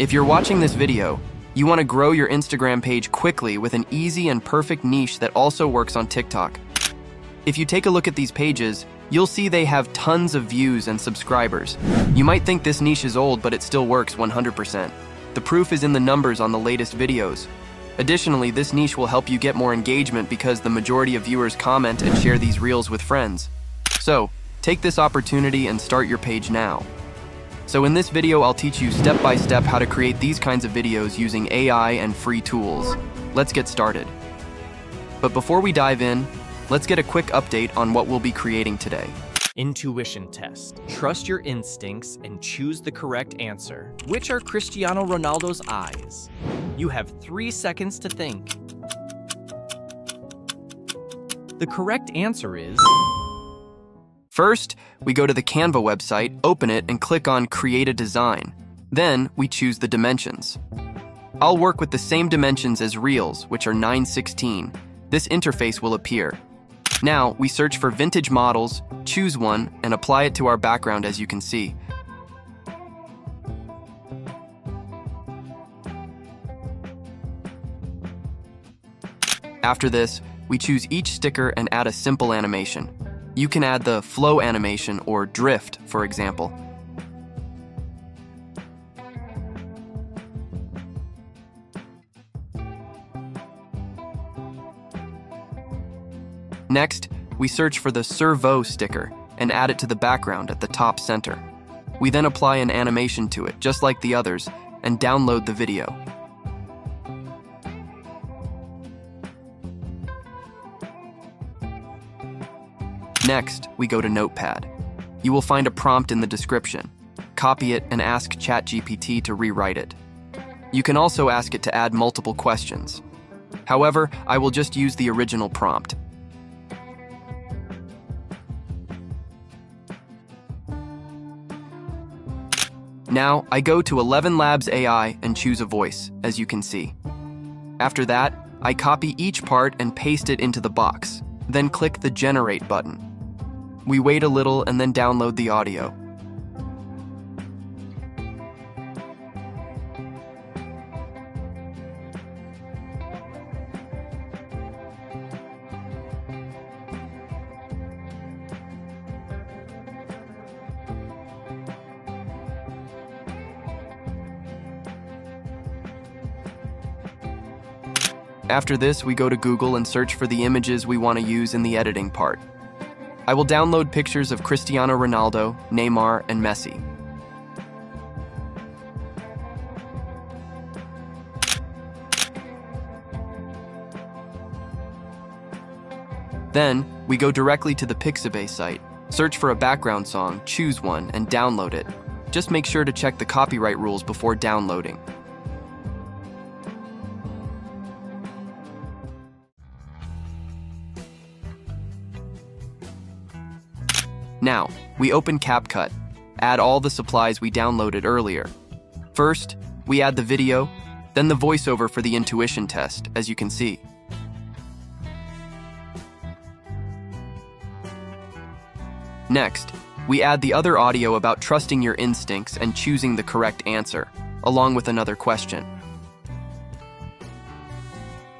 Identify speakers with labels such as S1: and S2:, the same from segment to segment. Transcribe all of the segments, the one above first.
S1: If you're watching this video, you want to grow your Instagram page quickly with an easy and perfect niche that also works on TikTok. If you take a look at these pages, you'll see they have tons of views and subscribers. You might think this niche is old, but it still works 100%. The proof is in the numbers on the latest videos. Additionally, this niche will help you get more engagement because the majority of viewers comment and share these reels with friends. So, take this opportunity and start your page now. So in this video, I'll teach you step by step how to create these kinds of videos using AI and free tools. Let's get started. But before we dive in, let's get a quick update on what we'll be creating today.
S2: Intuition test. Trust your instincts and choose the correct answer. Which are Cristiano Ronaldo's eyes? You have three seconds to think. The correct answer is...
S1: First, we go to the Canva website, open it, and click on Create a Design. Then, we choose the dimensions. I'll work with the same dimensions as Reels, which are 916. This interface will appear. Now, we search for vintage models, choose one, and apply it to our background as you can see. After this, we choose each sticker and add a simple animation. You can add the flow animation or drift, for example. Next, we search for the Servo sticker and add it to the background at the top center. We then apply an animation to it, just like the others, and download the video. Next, we go to Notepad. You will find a prompt in the description. Copy it and ask ChatGPT to rewrite it. You can also ask it to add multiple questions. However, I will just use the original prompt. Now, I go to ElevenLabs AI and choose a voice, as you can see. After that, I copy each part and paste it into the box, then click the Generate button. We wait a little and then download the audio. After this, we go to Google and search for the images we want to use in the editing part. I will download pictures of Cristiano Ronaldo, Neymar, and Messi. Then, we go directly to the Pixabay site, search for a background song, choose one, and download it. Just make sure to check the copyright rules before downloading. Now, we open CapCut, add all the supplies we downloaded earlier. First, we add the video, then the voiceover for the intuition test, as you can see. Next, we add the other audio about trusting your instincts and choosing the correct answer, along with another question.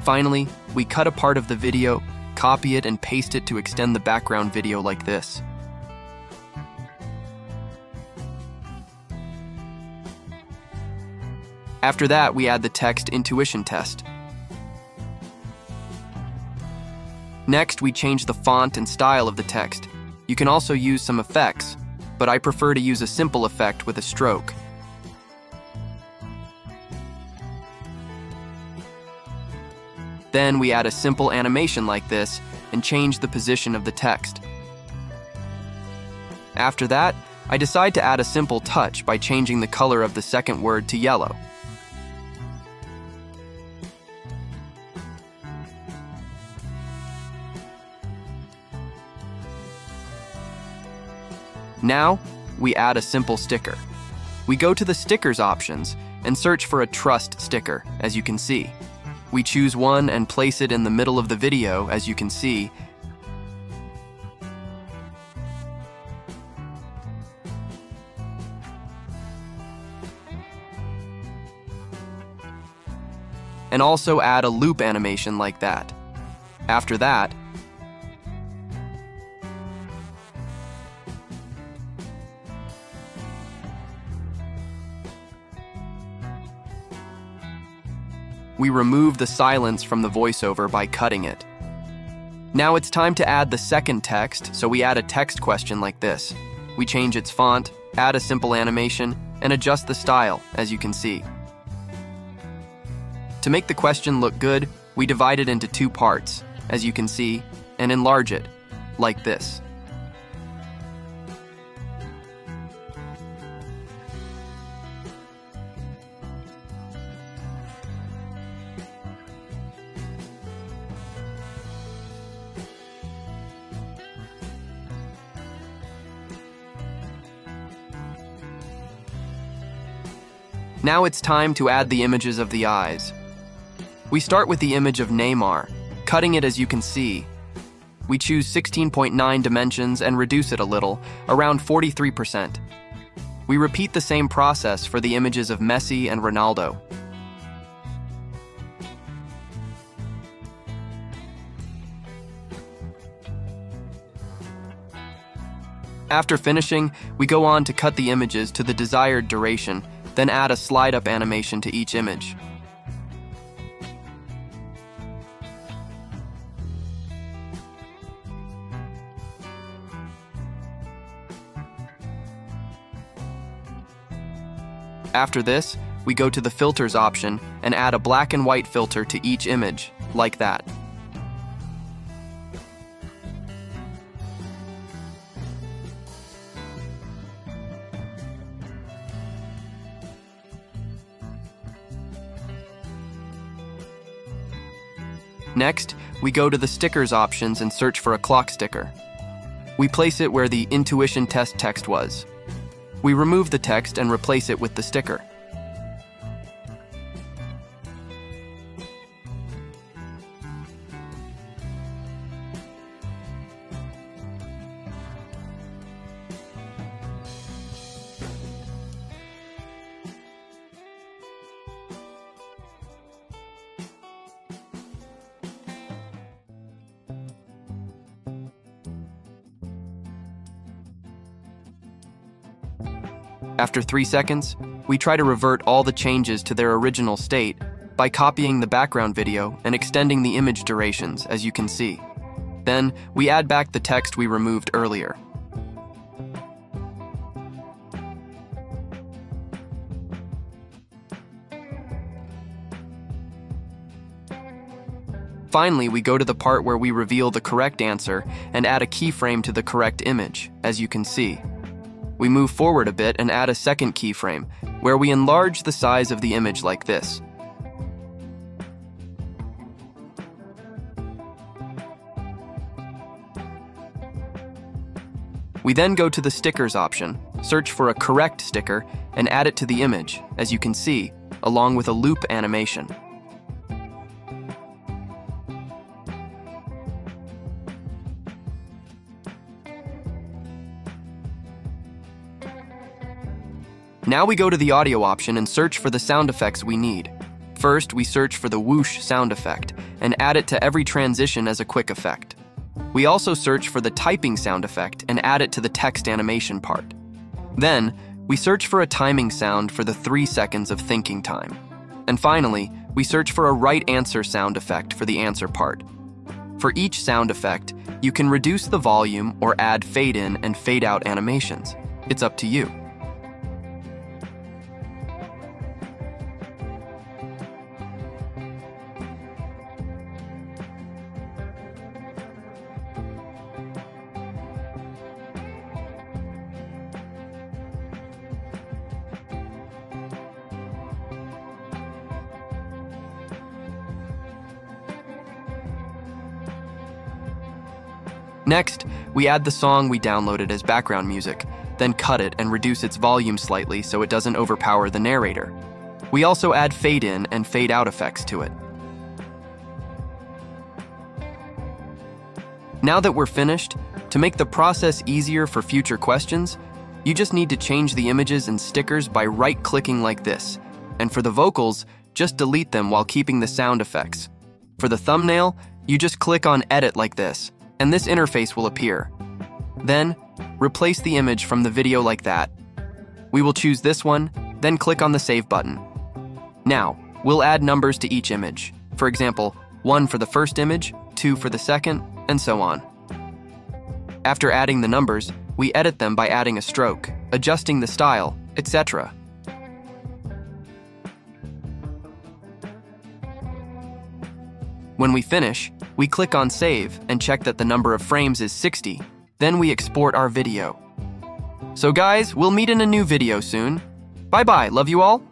S1: Finally, we cut a part of the video, copy it, and paste it to extend the background video like this. After that, we add the text intuition test. Next, we change the font and style of the text. You can also use some effects, but I prefer to use a simple effect with a stroke. Then we add a simple animation like this and change the position of the text. After that, I decide to add a simple touch by changing the color of the second word to yellow. Now, we add a simple sticker. We go to the stickers options and search for a trust sticker, as you can see. We choose one and place it in the middle of the video, as you can see. and also add a loop animation like that. After that, we remove the silence from the voiceover by cutting it. Now it's time to add the second text, so we add a text question like this. We change its font, add a simple animation, and adjust the style, as you can see. To make the question look good, we divide it into two parts, as you can see, and enlarge it, like this. Now it's time to add the images of the eyes. We start with the image of Neymar, cutting it as you can see. We choose 16.9 dimensions and reduce it a little, around 43%. We repeat the same process for the images of Messi and Ronaldo. After finishing, we go on to cut the images to the desired duration then add a slide up animation to each image. After this, we go to the filters option and add a black and white filter to each image, like that. Next, we go to the stickers options and search for a clock sticker. We place it where the intuition test text was. We remove the text and replace it with the sticker. After three seconds, we try to revert all the changes to their original state by copying the background video and extending the image durations, as you can see. Then, we add back the text we removed earlier. Finally, we go to the part where we reveal the correct answer and add a keyframe to the correct image, as you can see. We move forward a bit and add a second keyframe, where we enlarge the size of the image like this. We then go to the stickers option, search for a correct sticker, and add it to the image, as you can see, along with a loop animation. Now we go to the audio option and search for the sound effects we need. First, we search for the whoosh sound effect and add it to every transition as a quick effect. We also search for the typing sound effect and add it to the text animation part. Then, we search for a timing sound for the three seconds of thinking time. And finally, we search for a right answer sound effect for the answer part. For each sound effect, you can reduce the volume or add fade in and fade out animations. It's up to you. Next, we add the song we downloaded as background music, then cut it and reduce its volume slightly so it doesn't overpower the narrator. We also add fade in and fade out effects to it. Now that we're finished, to make the process easier for future questions, you just need to change the images and stickers by right clicking like this, And for the vocals, just delete them while keeping the sound effects. For the thumbnail, you just click on Edit like this, and this interface will appear. Then, replace the image from the video like that. We will choose this one, then click on the Save button. Now, we'll add numbers to each image. For example, 1 for the first image, 2 for the second, and so on. After adding the numbers, we edit them by adding a stroke, adjusting the style, etc. When we finish, we click on Save and check that the number of frames is 60. Then we export our video. So guys, we'll meet in a new video soon. Bye bye, love you all.